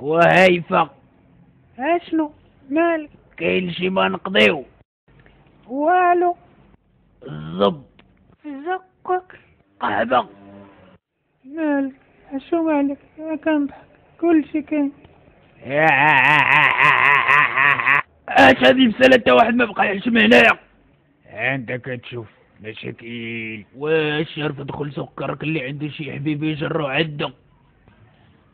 وهيفا. أشنو؟ مالك؟ كاين شي ما نقضيو. والو. الزب. زقك. قحبة مالك؟ اشو مالك؟ يا كنضحك. كلشي كاين. أش هادي مسألة؟ واحد ما بقى يحشم هنايا انت كتشوف مشاكل. واش عرف دخل سكرك اللي عنده شي حبيب يجرو عنده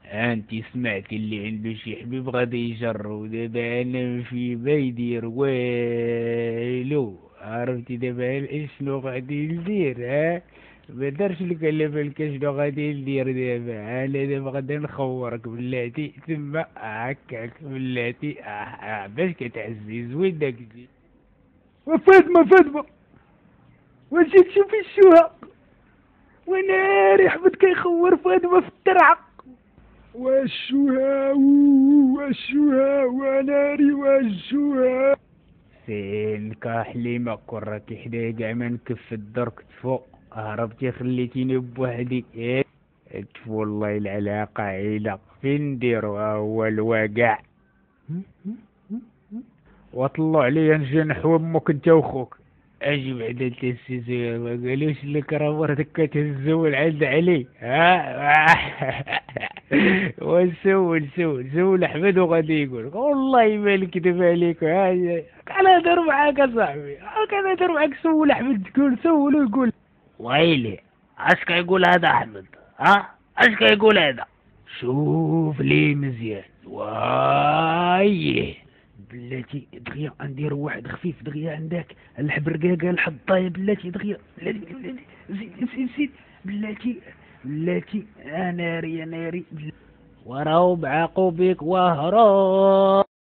أنت سمعت اللي عنده شي حبيب غادي يجرو. دابا أنا في ما يدير والو. عرفتي دابا شنو غادي ندير ها؟ ما دارش لك إلا بالك شنو غادي ندير دابا. أنا دابا غادي نخورك بلاتي تما هكاك بلاتي. آه آه باش كتعزي زوين داك الشي وفاطمة فاطمة واش تشوفي الشوها وناري حمد كيخور فاطمة في الترعة والشوها والشوها وناري والشوها فين كحليمة كرتي حدايا كاع ما نكف الدرك تفوق. هربتي خليتيني بوحدي. إيه؟ تفو والله العلاقة عيلة. فين نديرو الواقع وطلعوا عليا نجي نحو أمك انت وخوك أجي بعد انت السيسي ما قالوش لك راه مرتك كتهزو العند علي ها؟ وسول سول سول أحمد وغادي يقول والله ما نكذب عليك. أنا نهضر معاك أصاحبي. أنا نهضر معاك سول أحمد تقول سول ويقول ويلي اش كيقول هذا أحمد؟ ها؟ اش كيقول هذا؟ شوف لي مزيان. وايه بلاتي دغيا ندير واحد خفيف دغيا عندك الحبرقاقه الحطايه بلاتي دغيا بلاتي بلاتي زيد زيد بلاتي بلاتي ناري ناري وراو بعاقو بيك وهرب.